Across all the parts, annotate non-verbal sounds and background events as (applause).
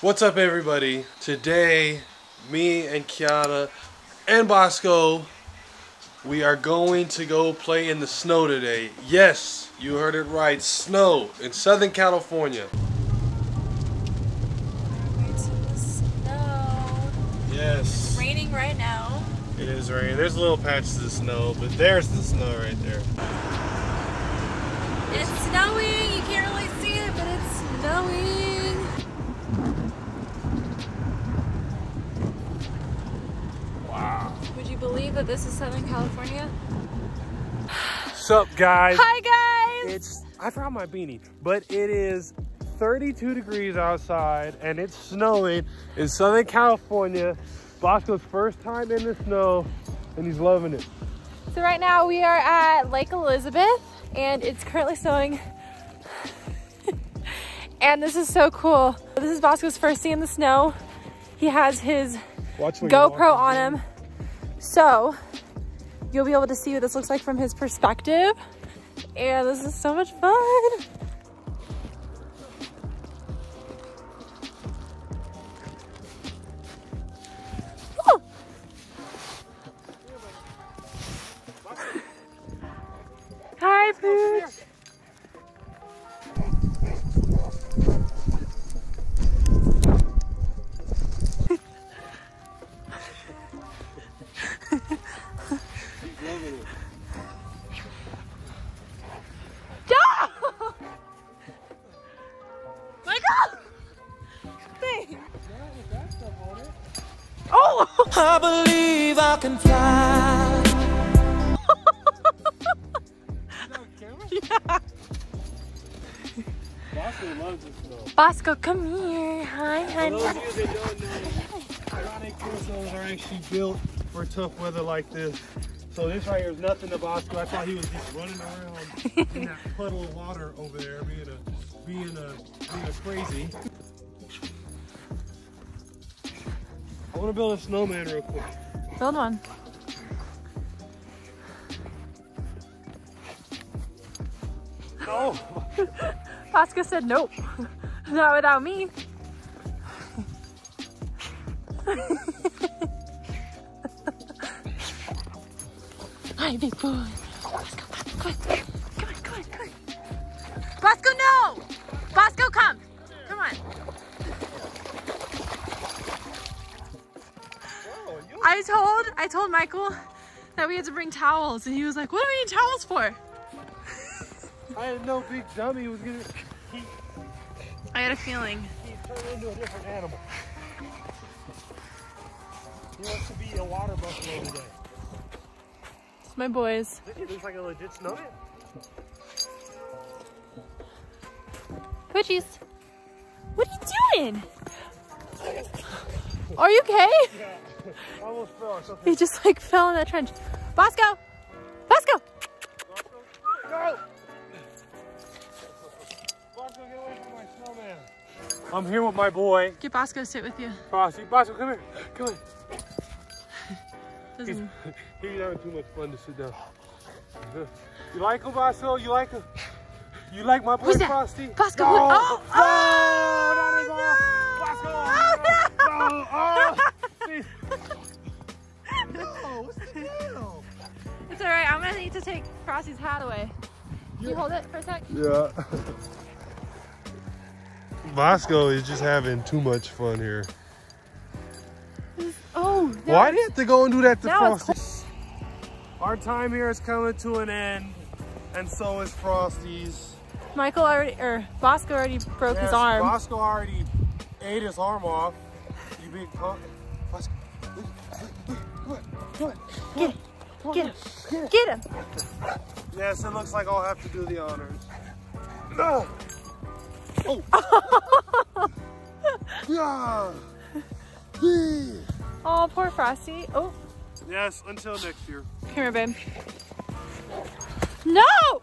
What's up, everybody? Today, me and Kianna and Bosco, we are going to go play in the snow today. Yes, you heard it right. Snow in Southern California. It's in the snow. Yes, It's Raining right now. it is raining. There's little patches of snow, but there's the snow right there. It's snowing. You can't really see it, but it's snowing. Would you believe that this is Southern California? What's up, guys? Hi guys. It's I forgot my beanie, but it is 32 degrees outside and it's snowing in Southern California. Bosco's first time in the snow and he's loving it. So right now we are at Lake Elizabeth and it's currently snowing. (laughs) and this is so cool. This is Bosco's first day in the snow. He has his Watch when you walk GoPro on him. So you'll be able to see what this looks like from his perspective. And this is so much fun. I believe I can fly. Bosco loves the snow. Bosco, come here. Hi, For honey. those of you that don't know, Ironic Crusoes are actually built for tough weather like this. So this right here is nothing to Bosco. I thought he was just running around in that puddle of water over there, being a being a being a crazy. I want to build a snowman real quick. Build one. Oh. No, Bosco said nope. (laughs) Not without me. (laughs) Hi, big boy. Bosco, come on, come on, come on, come on, come on. Bosco, no! I told, I told Michael that we had to bring towels, and he was like, "What do we need towels for?" I had no Big Dummy was gonna. He, I had a feeling. he turned into a different animal. He wants to be a water buffalo today. It's my boys. He looks like a legit snowman. Poochies, what are you doing? Are you okay? Yeah, almost fell. He just like fell in that trench. Bosco! Bosco! Go! Bosco, get away from my snowman. I'm here with my boy, Get Bosco to sit with you. Frosty. Bosco, come here. Come here. (laughs) He's, (laughs) he's having too much fun to sit down. You like him, Bosco? You like him? You like my boy, Frosty? Bosco, No! oh, Oh, oh, is all. Bosco! No! Oh, It's alright, I'm gonna need to take Frosty's hat away. Can you hold it for a sec? Yeah. (laughs) Bosco is just having too much fun here. Oh. Why do you have to go and do that to Frosty? Our time here is coming to an end, and so is Frosty's. Michael already, or Bosco already broke his arm. Bosco already ate his arm off. You big punk. Bosco, look, look, look, come on, come on, come on. Get him. Get him. Yes, it looks like I'll have to do the honors. No. (laughs) Oh. yeah. (laughs) Yeah. Oh, poor Frosty. Oh, Yes, until next year. come here, babe. No! (laughs)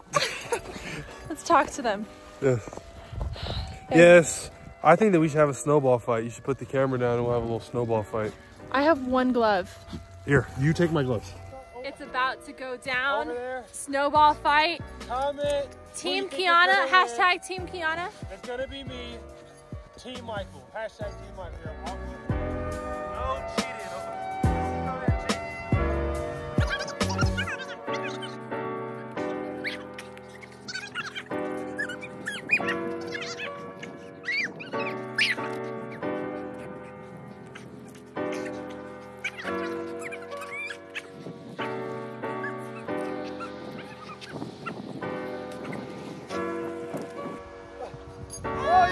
Let's talk to them. Yes. Yes. I think that we should have a snowball fight. You should put the camera down and we'll have a little snowball fight. I have one glove. Here, you take my gloves. About to go down. Snowball fight. comment. Team Who you think is Kianna. Hashtag Team Kianna. It's gonna be me. Team Michael. Hashtag Team Michael.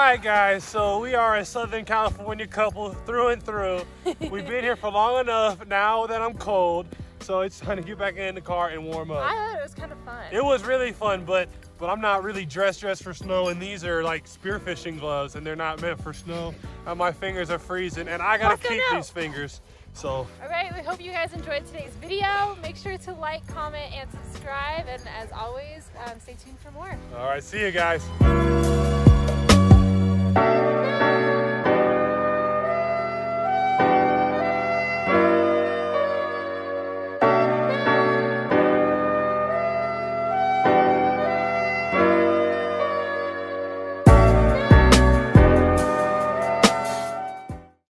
Hi guys, so we are a Southern California couple through and through. (laughs) We've been here for long enough now that I'm cold, so it's time to get back in the car and warm up. I thought it was kind of fun. It was really fun, but but I'm not really dressed dressed for snow, and these are like spearfishing gloves, and they're not meant for snow. And my fingers are freezing, and I gotta keep no. these fingers. So All right, we hope you guys enjoyed today's video. Make sure to like, comment, and subscribe. And as always, um, stay tuned for more. all right, see you guys. Música